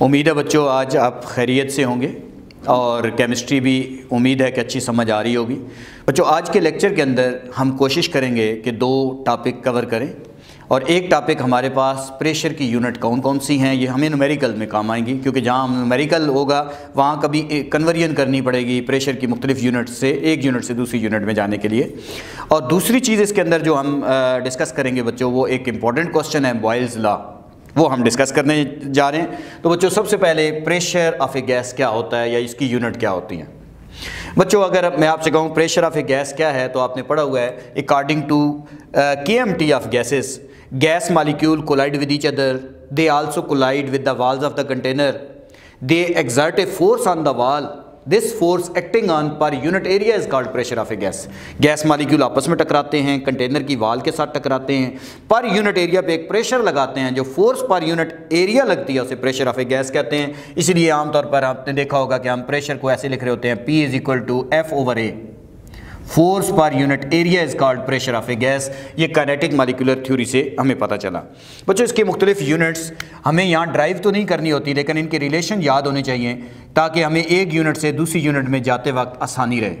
उम्मीद है बच्चों, आज आप खैरियत से होंगे और केमिस्ट्री भी उम्मीद है कि अच्छी समझ आ रही होगी। बच्चों, आज के लेक्चर के अंदर हम कोशिश करेंगे कि दो टॉपिक कवर करें और एक टॉपिक हमारे पास प्रेशर की यूनिट कौन कौन सी हैं, ये हमें नुमेरिकल में काम आएँगी, क्योंकि जहाँ नुमेरिकल होगा, वहाँ कभी कन्वर्जन करनी पड़ेगी प्रेशर की मुख्तलिफ़ यूनिट से, एक यूनिट से दूसरी यूनिट में जाने के लिए। और दूसरी चीज़ इसके अंदर जो हम डिस्कस करेंगे बच्चों, वो एक इंपॉर्टेंट क्वेश्चन है बॉयल्स लॉ वो हम डिस्कस करने जा रहे हैं। तो बच्चों, सबसे पहले प्रेशर ऑफ़ ए गैस क्या होता है या इसकी यूनिट क्या होती है? बच्चों, अगर मैं आपसे कहूँ प्रेशर ऑफ़ ए गैस क्या है तो आपने पढ़ा हुआ है according to K M T of gases gas molecule collide with each other they also collide with the walls of the container they exert a force on the wall this force acting on per unit area is called pressure of a gas gas molecule आपस में टकराते हैं container की वाल के साथ टकराते हैं। पर यूनिट एरिया पे एक प्रेशर लगाते हैं, जो फोर्स पर यूनिट एरिया लगती है, उसे प्रेशर ऑफ़ ए गैस कहते हैं। इसलिए आमतौर पर आपने देखा होगा कि हम प्रेशर को ऐसे लिख रहे होते हैं P is equal to F over A force per unit area is called pressure of a gas ये काइनेटिक मालिकुलर थ्योरी से हमें पता चला। बच्चों, इसके मुख्तलिफ़ यूनिट्स हमें यहाँ ड्राइव तो नहीं करनी होती, लेकिन इनके रिलेशन याद होने चाहिए ताकि हमें एक यूनिट से दूसरी यूनिट में जाते वक्त आसानी रहे।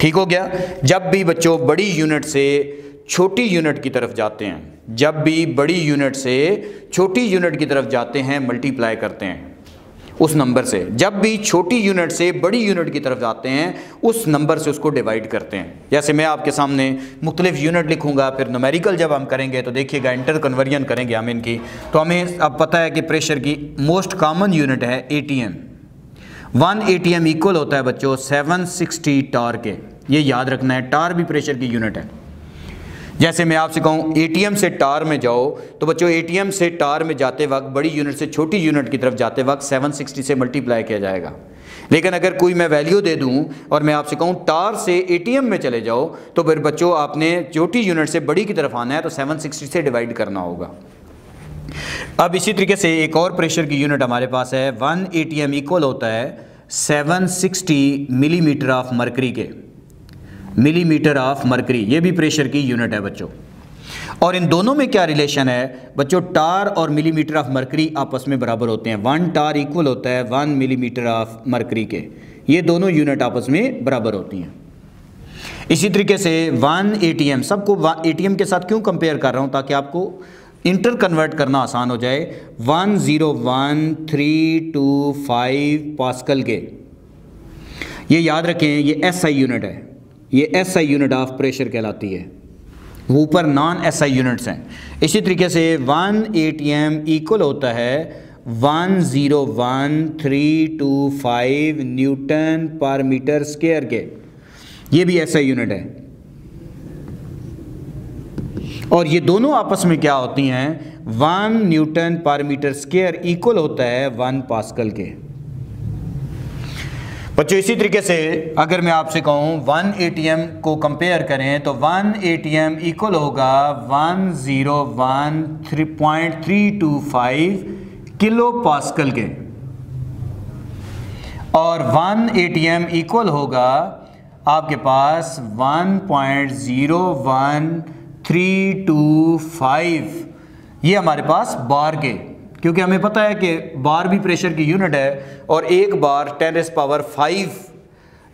ठीक हो गया? जब भी बच्चों बड़ी यूनिट से छोटी यूनिट की तरफ़ जाते हैं, जब भी बड़ी यूनिट से छोटी यूनिट की तरफ़ जाते हैं मल्टीप्लाई करते हैं। उस नंबर से। जब भी छोटी यूनिट से बड़ी यूनिट की तरफ़ जाते हैं, उस नंबर से उसको डिवाइड करते हैं। जैसे मैं आपके सामने मुख्तलिफ़ यूनिट लिखूँगा, फिर नमेरिकल जब हम करेंगे तो देखिएगा इंटर कन्वर्जन करेंगे हम इनकी। तो हमें अब पता है कि प्रेशर की मोस्ट कॉमन यूनिट है A T M one A T M equal होता है बच्चों सेवन सिक्सटी टार के ये याद रखना है टार भी प्रेशर की यूनिट है। जैसे मैं आपसे कहूँ एटीएम से टार में जाओ तो बच्चों एटीएम से टार में जाते वक्त, बड़ी यूनिट से छोटी यूनिट की तरफ़ जाते वक्त 760 से मल्टीप्लाई किया जाएगा। लेकिन अगर कोई मैं वैल्यू दे दूँ और मैं आपसे कहूँ, टार से एटीएम में चले जाओ तो फिर बच्चों, आपने छोटी यूनिट से बड़ी की तरफ़ आना है तो 760 से डिवाइड करना होगा। अब इसी तरीके से एक और प्रेशर की यूनिट हमारे पास है वन ए इक्वल होता है 760 मिलीमीटर ऑफ़ मरकरी के। मिलीमीटर ऑफ़ मरकरी, ये भी प्रेशर की यूनिट है बच्चों। और इन दोनों में क्या रिलेशन है? बच्चों, टार और मिलीमीटर ऑफ़ मरकरी आपस में बराबर होते हैं। वन टार इक्वल होता है वन मिलीमीटर ऑफ़ मरकरी के। ये दोनों यूनिट आपस में बराबर होती हैं। इसी तरीके से वन एटीएम सबको एटीएम के साथ क्यों कंपेयर कर रहा हूँ? ताकि आपको इंटर कन्वर्ट करना आसान हो जाए। One zero one, three, two, five, pascal के। ये याद रखें, ये एस आई यूनिट है। ये S I unit of pressure कहलाती है। वो ऊपर नॉन एस आई यूनिट्स हैं। इसी तरीके से one A T M equal होता है one zero one three two five newton per metre square के। ये भी एस आई यूनिट है। और ये दोनों आपस में क्या होती हैं? One newton per metre square equal होता है वन पास्कल के। बच्चों, इसी तरीके से अगर मैं आपसे कहूँ वन ए को कंपेयर करें तो वन ए इक्वल होगा one zero one three point three two five kilopascal के। और वन ए इक्वल होगा आपके पास one point zero one three two five ये हमारे पास बार के। क्योंकि हमें पता है कि बार भी प्रेशर की यूनिट है और एक bar ten's power five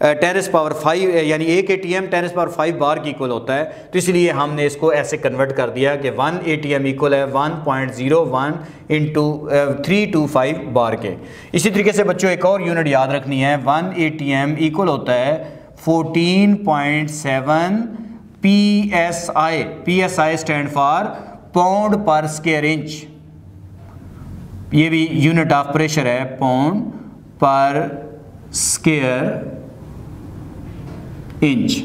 ten's power five यानी एक A T M ten's power five bar की इक्वल होता है। तो इसलिए हमने इसको ऐसे कन्वर्ट कर दिया कि one A T M equal है one point zero one into three two five bar के। इसी तरीके से बच्चों एक और यूनिट याद रखनी है। One A T M equal होता है fourteen point seven P S I P S I stand for pound per square inch ये भी यूनिट ऑफ़ प्रेशर है पाउंड पर स्केयर इंच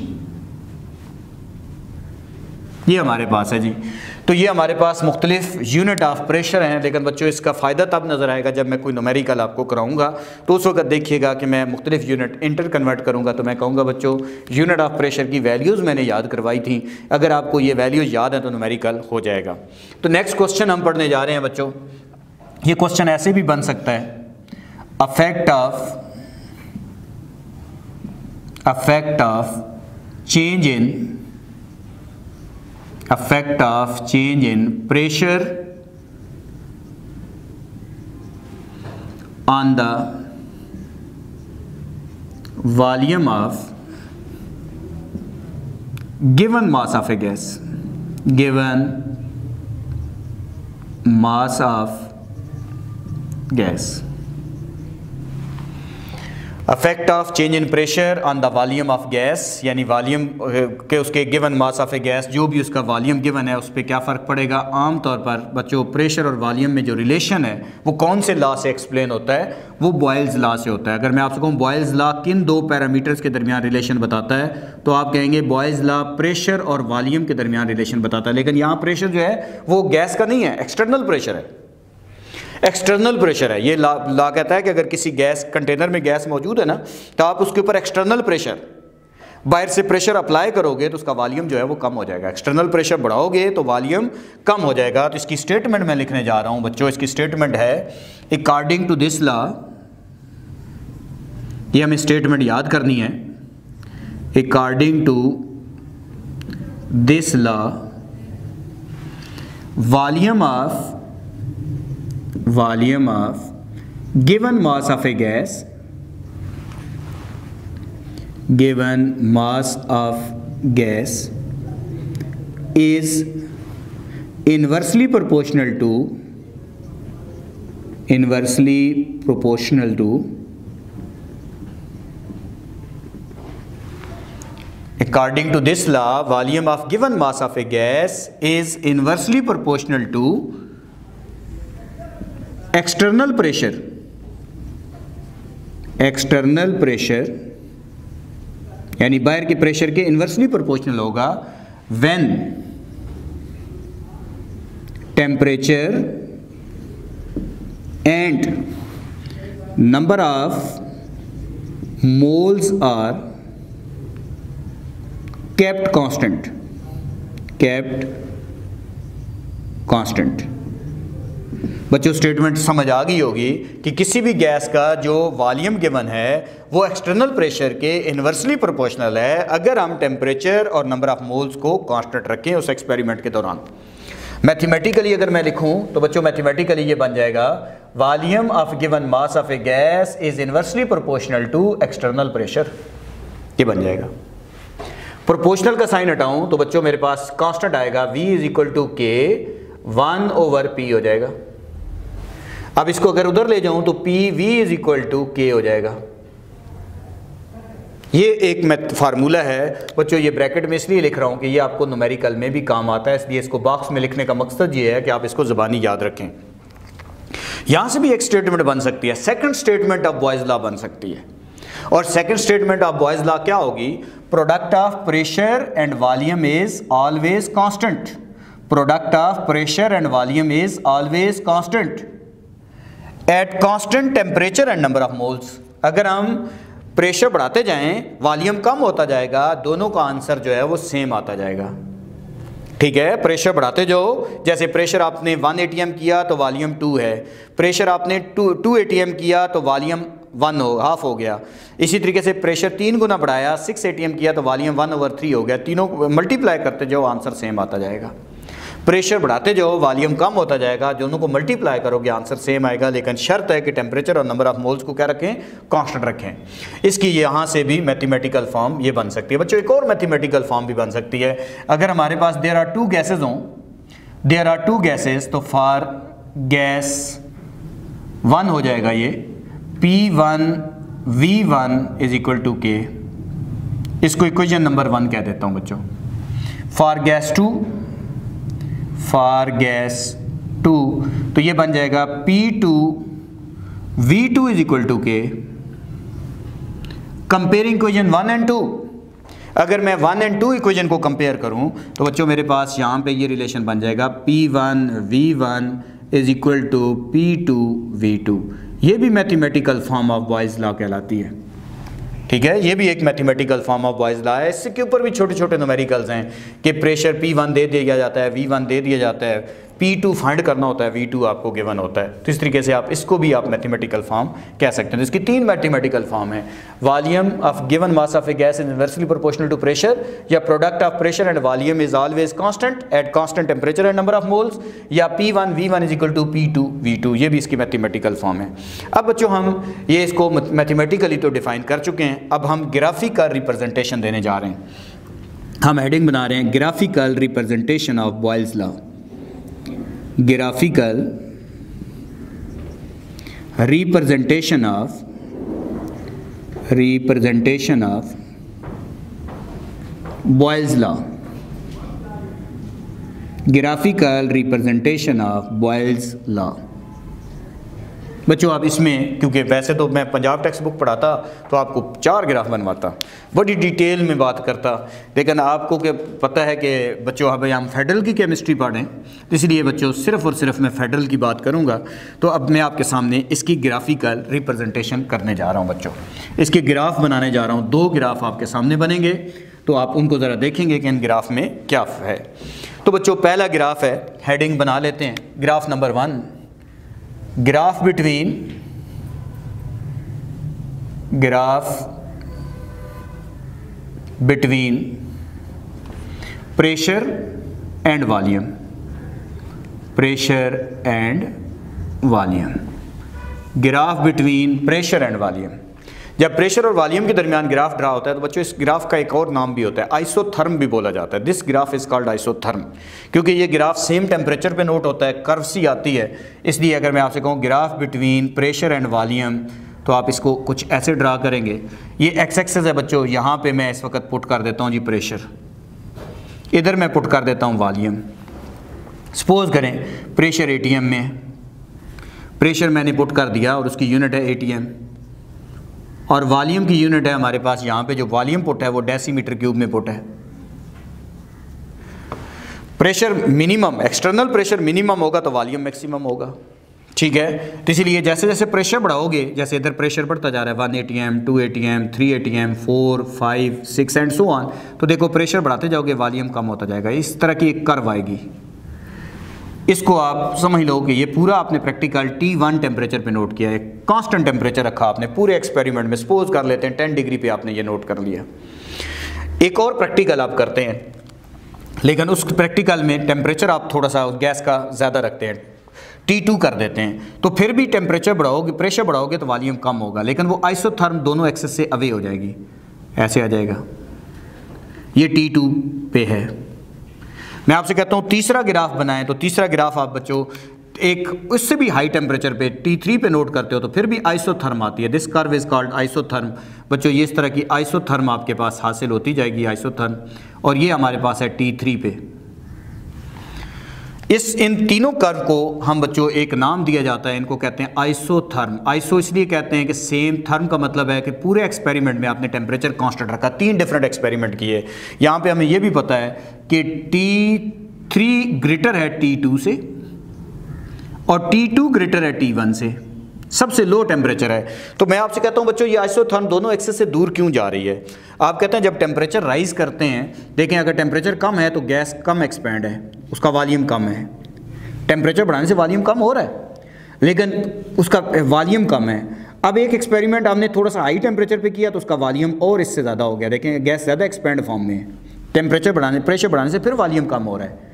ये हमारे पास है जी। तो ये हमारे पास मुख्तलिफ़ यूनिट ऑफ़ प्रेशर हैं। लेकिन बच्चों, इसका फ़ायदा तब नज़र आएगा जब मैं कोई नमेरिकल आपको कराऊँगा। तो उस वक्त देखिएगा कि मैं मुख्तलिफ़ यूनिट इंटर कन्वर्ट करूँगा तो मैं कहूँगा बच्चों यूनिट ऑफ़ प्रेशर की वैल्यूज़ मैंने याद करवाई थी। अगर आपको ये वैल्यूज़ याद हैं तो नमेरिकल हो जाएगा। तो नेक्स्ट क्वेश्चन हम पढ़ने जा रहे हैं बच्चों। ये क्वेश्चन ऐसे भी बन सकता है। Effect of effect of change in effect of change in pressure on the volume of given mass of a gas, given mass of gas effect of change in pressure on the volume of gas यानी volume के उसके given mass of a gas जो भी उसका volume given है उस पर क्या फ़र्क पड़ेगा? आम तौर पर बच्चों प्रेशर और वॉल्यूम में जो रिलेशन है, वो कौन से लॉ से एक्सप्लेन होता है? वो बॉयल्स लॉ से होता है। अगर मैं आपसे कहूँ बॉयल्स लॉ किन दो पैरामीटर्स के दरमियान रिलेशन बताता है तो आप कहेंगे बॉयल्स लॉ प्रेशर और वॉल्यूम के दरमियान रिलेशन बताता है। लेकिन यहाँ प्रेशर जो है, वो गैस का नहीं है एक्सटर्नल प्रेशर है। एक्सटर्नल प्रेशर है। ये ला, ला कहता है कि अगर किसी गैस कंटेनर में गैस मौजूद है ना तो आप उसके ऊपर एक्सटर्नल प्रेशर बाहर से प्रेशर अप्लाई करोगे तो उसका वॉल्यूम जो है वो कम हो जाएगा। एक्सटर्नल प्रेशर बढ़ाओगे तो वॉल्यूम कम हो जाएगा। तो इसकी स्टेटमेंट मैं लिखने जा रहा हूँ बच्चों इसकी स्टेटमेंट है अकॉर्डिंग टू दिस लॉ ये हमें स्टेटमेंट याद करनी है। According to this law volume of volume of given mass of a gas given mass of gas is inversely proportional to inversely proportional to according to this law volume of given mass of a gas is inversely proportional to external pressure external pressure यानी बाहर के pressure के inversely proportional होगा when temperature and number of moles are kept constant kept constant बच्चों statement समझ आ गई होगी कि किसी भी गैस का जो वॉल्यूम गिवन है, वो एक्सटर्नल प्रेशर के इन्वर्सली प्रोपोर्शनल है, अगर हम टेम्परेचर और नंबर ऑफ़ मोल्स को कांस्टेंट रखें उस एक्सपेरिमेंट के दौरान। मैथमेटिकली अगर मैं लिखूं तो बच्चों मैथमेटिकली ये बन जाएगा volume of given mass of a gas is inversely proportional to external pressure ये बन जाएगा। प्रोपोर्शनल का साइन हटाऊं तो बच्चों, मेरे पास कांस्टेंट आएगा, v is equal to K one over P हो जाएगा। अब इसको अगर उधर ले जाऊँ तो P V is equal to K हो जाएगा। ये एक मैथ फार्मूला है। बच्चों, ये ब्रैकेट में इसलिए लिख रहा हूँ कि ये आपको न्यूमेरिकल में भी काम आता है, इसलिए इसको बॉक्स में लिखने का मकसद ये है कि आप इसको ज़बानी याद रखें। यहाँ से भी एक स्टेटमेंट बन सकती है। Second statement of Boyle's law बन सकती है। और second statement of Boyle's law क्या होगी? Product of pressure and volume is always constant product of pressure and volume is always constant at constant temperature and number of moles अगर हम pressure बढ़ाते जाएँ वॉल्यूम कम होता जाएगा, दोनों का आंसर जो है वो सेम आता जाएगा। ठीक है? प्रेशर बढ़ाते जाओ। जैसे प्रेशर आपने वन ए किया तो वॉल्यूम टू है। प्रेशर आपने टू टू ए किया तो वॉल्यूम वन हो हाफ़ हो गया। इसी तरीके से प्रेशर तीन गुना बढ़ाया सिक्स ए किया तो वॉल्यूम वन ओवर थ्री हो गया। तीनों मल्टीप्लाई करते जाओ आंसर सेम आता जाएगा। प्रेशर बढ़ाते जाओ, वॉल्यूम कम होता जाएगा दोनों को मल्टीप्लाई करोगे आंसर सेम आएगा, लेकिन शर्त है कि टेम्परेचर और नंबर ऑफ़ मोल्स को क्या रखें? कांस्टेंट रखें। इसकी यहाँ से भी मैथमेटिकल फॉर्म ये बन सकती है। बच्चों, एक और मैथमेटिकल फॉर्म भी बन सकती है। अगर हमारे पास देर आर टू गैसेज हों देर आर टू गैसेज तो फॉर गैस वन हो जाएगा ये। P one V one is equal to के इसको इक्वेशन नंबर वन कह देता हूँ, बच्चों। For gas two for gas two तो ये बन जाएगा P two V two is equal to के comparing equation one and two अगर मैं वन एंड टू इक्वेशन को कंपेयर करूँ तो बच्चों मेरे पास यहाँ पे ये रिलेशन बन जाएगा P one V one is equal to P two V two ये भी mathematical form of Boyle's law कहलाती है। ठीक है? ये भी एक mathematical form of Boyle's law है। इसके ऊपर भी छोटे छोटे नोमेरिकल्स हैं कि प्रेशर पी वन दे दिया जाता है वी वन दे दिया जाता है। पी टू फाइंड करना होता है वी टू आपको गिवन होता है। तो इस तरीके से आप इसको भी आप मैथमेटिकल फॉर्म कह सकते हैं। तो इसकी तीन मैथमेटिकल फॉर्म है। Volume of given mass of a gas is inversely proportional to pressure या product of pressure and volume is always constant at constant temperature and number of moles या P one V one is equal to P two V two ये भी इसकी mathematical form है। अब बच्चों हम ये इसको मैथमेटिकली तो डिफाइन कर चुके हैं। अब हम ग्राफिकल रिप्रेजेंटेशन देने जा रहे हैं। हम हेडिंग बना रहे हैं graphical representation of Boyle's law graphical representation of representation of Boyle's law. Graphical representation of Boyle's law. बच्चों, आप इसमें, क्योंकि वैसे तो मैं पंजाब टेक्स्ट बुक पढ़ाता तो आपको चार ग्राफ बनवाता, बड़ी डिटेल में बात करता। लेकिन आपको क्या पता है कि बच्चों, अब हम फेडरल की केमिस्ट्री पढ़ें तो इसलिए बच्चों, सिर्फ़ और सिर्फ़ मैं फेडरल की बात करूँगा तो अब मैं आपके सामने इसकी ग्राफिकल रिप्रेजेंटेशन करने जा रहा हूँ बच्चों। इसके ग्राफ बनाने जा रहा हूँ, दो ग्राफ आपके सामने बनेंगे तो आप उनको ज़रा देखेंगे कि इन ग्राफ में क्या है। तो बच्चों, पहला ग्राफ है हेडिंग बना लेते हैं graph number one graph between graph between pressure and volume. Pressure and volume. Graph between pressure and volume. जब प्रेशर और वॉल्यूम के दरमियान ग्राफ ड्रा होता है तो बच्चों, इस ग्राफ का एक और नाम भी होता है, आइसोथर्म भी बोला जाता है। This graph is called isotherm, क्योंकि ये ग्राफ सेम टेम्परेचर पे नोट होता है कर्व सी आती है। इसलिए अगर मैं आपसे कहूँ graph between pressure and volume तो आप इसको कुछ ऐसे ड्रा करेंगे। ये एक्स एक्सेस है बच्चों, यहाँ पर मैं इस वक्त पुट कर देता हूँ जी प्रेशर इधर मैं पुट कर देता हूँ वॉल्यूम सपोज़ करें प्रेशर एटीएम में प्रेशर मैंने पुट कर दिया और उसकी यूनिट है एटीएम और वॉल्यूम की यूनिट है हमारे पास यहाँ पे, जो वॉल्यूम पुट है वो डेसीमीटर क्यूब में पुट है। Pressure minimum, external pressure minimum होगा तो वॉल्यूम मैक्सिमम होगा। ठीक है? तो इसीलिए जैसे जैसे प्रेशर बढ़ाओगे, जैसे इधर प्रेशर बढ़ता जा रहा है, one A T M two A T M three A T M four five six and so on तो देखो प्रेशर बढ़ाते जाओगे, वॉल्यूम कम होता जाएगा। इस तरह की एक कर्व आएगी। इसको आप समझ लो कि ये पूरा आपने प्रैक्टिकल टी वन टेम्परेचर पे नोट किया है। कांस्टेंट टेम्परेचर रखा आपने, पूरे एक्सपेरिमेंट में सपोज़ कर लेते हैं टेन डिग्री पे आपने ये नोट कर लिया। एक और प्रैक्टिकल आप करते हैं, लेकिन उस प्रैक्टिकल में टेम्परेचर आप थोड़ा सा गैस का ज़्यादा रखते हैं टी टू कर देते हैं। तो फिर भी टेम्परेचर बढ़ाओगे प्रेशर बढ़ाओगे तो वॉल्यूम कम होगा, लेकिन वो आइसोथर्म दोनों एक्सेस से अवे हो जाएगी। ऐसे आ जाएगा। ये टी टू पे है। मैं आपसे कहता हूँ, तीसरा ग्राफ बनाएँ तो तीसरा ग्राफ आप बच्चों एक, उससे भी हाई टेम्परेचर पे T3 पे नोट करते हो तो फिर भी आइसोथर्म आती है। This curve is called isotherm बच्चों, ये इस तरह की आइसोथर्म आपके पास हासिल होती जाएगी आइसोथर्म और ये हमारे पास है T3 पे। इस इन तीनों कर्व को हम बच्चों, एक नाम दिया जाता है, इनको कहते हैं आइसोथर्म। आइसो इसलिए कहते हैं कि सेम थर्म का मतलब है कि पूरे एक्सपेरिमेंट में आपने टेम्परेचर कांस्टेंट रखा, तीन डिफरेंट एक्सपेरिमेंट किए। यहाँ पे हमें यह भी पता है कि टी थ्री ग्रेटर है टी टू से और टी टू ग्रेटर है टी वन से। सबसे लो टेम्परेचर है। तो मैं आपसे कहता हूँ, बच्चों, ये आइसोथर्म दोनों एक्सेस से दूर क्यों जा रही है? आप कहते हैं जब टेम्परेचर राइज करते हैं, देखें, अगर टेम्परेचर कम है तो गैस कम एक्सपेंड है, उसका वॉल्यूम कम है। टेम्परेचर बढ़ाने से वॉल्यूम कम हो रहा है, लेकिन उसका वॉल्यूम कम है। अब एक एक्सपेरिमेंट आपने थोड़ा सा हाई टेम्परेचर पे किया तो उसका वॉल्यूम और इससे ज़्यादा हो गया। देखें गैस ज़्यादा एक्सपेंड फॉर्म में है। टेम्परेचर बढ़ाने प्रेशर बढ़ाने से फिर वॉल्यूम कम हो रहा है।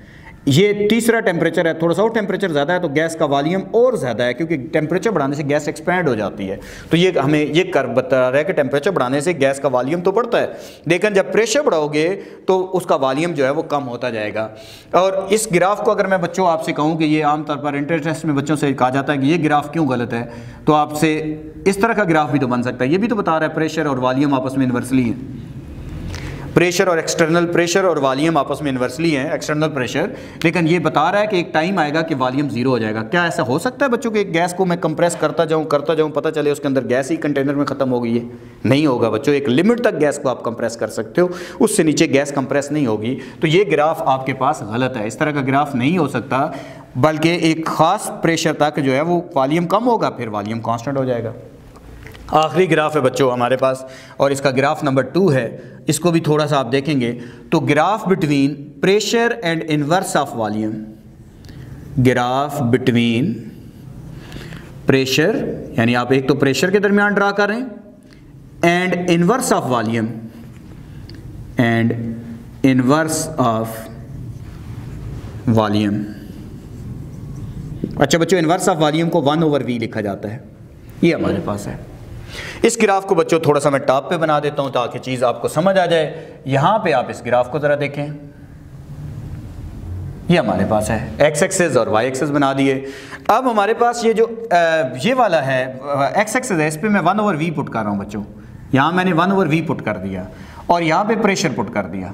ये तीसरा टेम्परेचर है, थोड़ा सा और टेम्परेचर ज़्यादा है तो गैस का वॉल्यूम और ज़्यादा है, क्योंकि टेम्परेचर बढ़ाने से गैस एक्सपैंड हो जाती है। तो ये हमें ये कर बता रहा है कि टेम्परेचर बढ़ाने से गैस का वॉल्यूम तो बढ़ता है, लेकिन जब प्रेशर बढ़ाओगे तो उसका वॉल्यूम जो है वो कम होता जाएगा। और इस ग्राफ को अगर मैं बच्चों आपसे कहूँ कि ये आमतौर पर इंटर टेस्ट में बच्चों से कहा जाता है कि ये ग्राफ क्यों गलत है तो आपसे इस तरह का ग्राफ भी तो बन सकता है। ये भी तो बता रहा है प्रेशर और वॉल्यूम आपस में इन्वर्सली है। प्रेशर और एक्सटर्नल प्रेशर और वॉल्यूम आपस में इन्वर्सली है एक्सटर्नल प्रेशर लेकिन ये बता रहा है कि एक टाइम आएगा कि वॉल्यूम ज़ीरो हो जाएगा। क्या ऐसा हो सकता है बच्चों कि? एक गैस को मैं कंप्रेस करता जाऊँ करता जाऊँ, पता चले उसके अंदर गैस ही कंटेनर में ख़त्म हो गई है नहीं होगा बच्चों, एक लिमिट तक गैस को आप कंप्रेस कर सकते हो। उससे नीचे गैस कंप्रेस नहीं होगी। तो ये ग्राफ आपके पास गलत है। इस तरह का ग्राफ नहीं हो सकता, बल्कि एक ख़ास प्रेशर तक जो है वो वॉल्यूम कम होगा, फिर वॉल्यूम कॉन्स्टेंट हो जाएगा। आखिरी ग्राफ है बच्चों हमारे पास, और इसका ग्राफ नंबर टू है। इसको भी थोड़ा सा आप देखेंगे। तो graph between pressure and inverse of volume. Graph between pressure, यानी आप एक तो प्रेशर के दरमियान ड्रा करें and inverse of volume. And inverse of volume. अच्छा बच्चों, इनवर्स ऑफ़ वॉल्यूम को वन ओवर वी लिखा जाता है। ये हमारे पास है। इस ग्राफ को बच्चों, थोड़ा सा मैं टॉप पे बना देता हूँ ताकि चीज़ आपको समझ आ जाए। यहाँ पे आप इस ग्राफ को ज़रा देखें। ये हमारे पास है। एक्स एक्सेस और वाई एक्सेस बना दिए। अब हमारे पास ये जो ये वाला है एक्स एक्सेस है, इस पर मैं वन ओवर वी पुट कर रहा हूँ बच्चों। यहाँ मैंने वन ओवर वी पुट कर दिया। और यहाँ पे प्रेशर पुट कर दिया।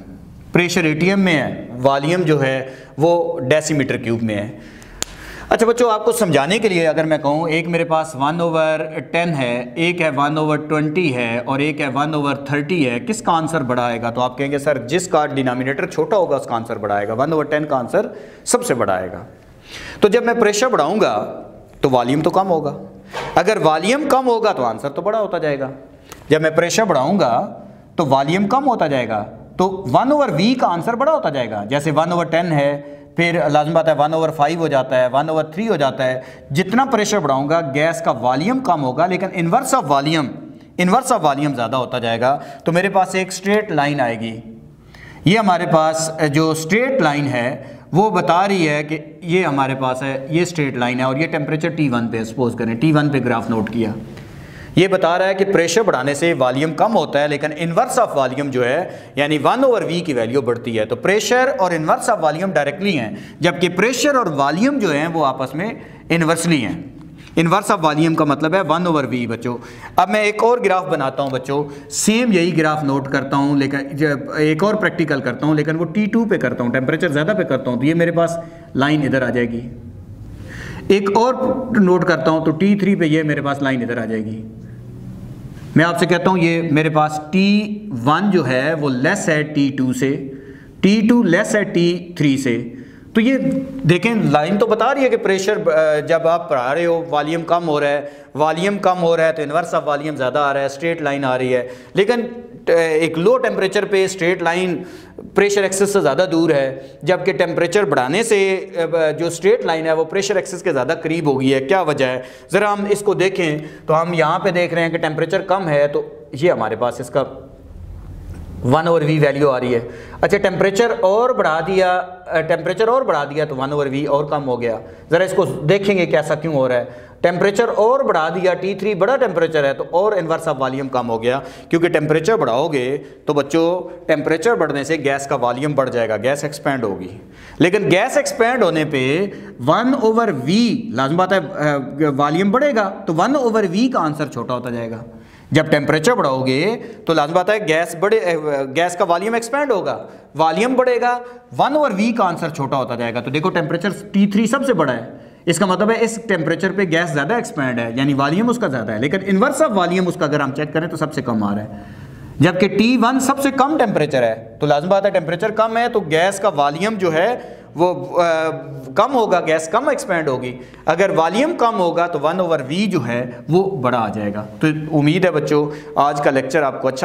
प्रेशर एटीएम में है वॉल्यूम जो है, वो डेसीमीटर क्यूब में है। अच्छा बच्चों, आपको समझाने के लिए अगर मैं कहूँ, एक मेरे पास वन ओवर टेन है, एक है वन ओवर ट्वेंटी है, और एक है वन ओवर थर्टी है, किसका आंसर बड़ा आएगा तो आप कहेंगे, सर जिसका डिनोमिनेटर छोटा होगा, उसका आंसर बड़ा आएगा वन ओवर टेन का आंसर सबसे बड़ा आएगा तो जब मैं प्रेशर बढ़ाऊँगा तो वॉल्यूम तो कम होगा। अगर वॉल्यूम कम होगा तो आंसर तो बड़ा होता जाएगा। जब मैं प्रेशर बढ़ाऊँगा तो वॉल्यूम कम होता जाएगा। तो वन ओवर वी का आंसर बड़ा होता जाएगा। जैसे वन ओवर टेन है फिर लाजम बात है वन ओवर फाइव हो जाता है वन ओवर थ्री हो जाता है। जितना प्रेशर बढ़ाऊँगा गैस का वॉल्यूम कम होगा, लेकिन inverse of volume inverse of volume ज़्यादा होता जाएगा। तो मेरे पास एक स्ट्रेट लाइन आएगी। ये हमारे पास, जो स्ट्रेट लाइन है, वो बता रही है कि ये हमारे पास है, ये स्ट्रेट लाइन है, और ये टेम्परेचर टी वन पे सपोज़ करें टी वन पे ग्राफ नोट किया। ये बता रहा है कि प्रेशर बढ़ाने से वॉल्यूम कम होता है, लेकिन इन्वर्स ऑफ़ वॉल्यूम जो है, यानी वन ओवर वी की वैल्यू बढ़ती है। तो प्रेशर और इन्वर्स ऑफ़ वॉल्यूम डायरेक्टली हैं, जबकि प्रेशर और वॉल्यूम जो है, वो आपस में इन्वर्सली हैं। इन्वर्स ऑफ़ वॉल्यूम का मतलब है वन ओवर वी, बच्चों। अब मैं एक और ग्राफ बनाता हूँ, बच्चों। सेम यही ग्राफ नोट करता हूँ, लेकिन एक और प्रैक्टिकल करता हूँ, लेकिन वो टी टू पे करता हूँ टेम्परेचर ज़्यादा पे करता हूँ तो ये मेरे पास लाइन इधर आ जाएगी। एक और नोट करता हूँ तो टी थ्री पे ये मेरे पास लाइन इधर आ जाएगी। मैं आपसे कहता हूँ, ये मेरे पास T1 जो है, वो लेस है T2 से T2 लेस है T3 से। तो ये देखें लाइन तो बता रही है कि प्रेशर जब आप पढ़ा रहे हो वॉल्यूम कम हो रहा है वॉल्यूम कम हो रहा है तो इन्वर्स ऑफ़ वॉल्यूम ज़्यादा आ रहा है स्ट्रेट लाइन आ रही है। लेकिन एक लो टेम्परेचर पे स्ट्रेट लाइन प्रेशर एक्सेस से ज़्यादा दूर है, जबकि टेम्परेचर बढ़ाने से जो स्ट्रेट लाइन है, वो प्रेशर एक्सेस के ज़्यादा करीब हो गई है। क्या वजह है? ज़रा हम इसको देखें तो हम यहाँ पे देख रहे हैं कि टेम्परेचर कम है तो ये हमारे पास इसका वन ओवर वी वैल्यू आ रही है। अच्छा टेम्परेचर और बढ़ा दिया टेम्परेचर और बढ़ा दिया तो वन ओवर वी और कम हो गया। ज़रा इसको देखेंगे कैसा क्यों हो रहा है। टेम्परेचर और बढ़ा दिया टी थ्री बड़ा टेम्परेचर है तो और इन्वर्स ऑफ़ वॉल्यूम कम हो गया। क्योंकि टेम्परेचर बढ़ाओगे तो बच्चों टेम्परेचर बढ़ने से गैस का वॉल्यूम बढ़ जाएगा गैस एक्सपेंड होगी। लेकिन गैस एक्सपेंड होने पे वन ओवर वी लाजम बात है वॉल्यूम बढ़ेगा तो वन ओवर वी का आंसर छोटा होता जाएगा। जब टेम्परेचर बढ़ाओगे तो लाजम बात है गैस बड़े गैस का वॉल्यूम एक्सपेंड होगा। वॉल्यूम बढ़ेगा वन ओवर वी का आंसर छोटा होता जाएगा। तो देखो टेम्परेचर टी थ्री सबसे बड़ा है। इसका मतलब है, इस टेम्परेचर पे गैस ज़्यादा एक्सपेंड है, यानी वॉल्यूम उसका ज़्यादा है। लेकिन इनवर्स ऑफ़ वॉल्यूम उसका अगर हम चेक करें तो सबसे कम आ रहा है। जबकि टी वन सबसे कम टेम्परेचर है तो लाजम बात है टेम्परेचर कम है तो गैस का वॉल्यूम जो है वो आ, कम होगा गैस कम एक्सपेंड होगी। अगर वॉल्यूम कम होगा तो वन ओवर वी जो है वो बड़ा आ जाएगा। तो उम्मीद है बच्चों आज का लेक्चर आपको अच्छा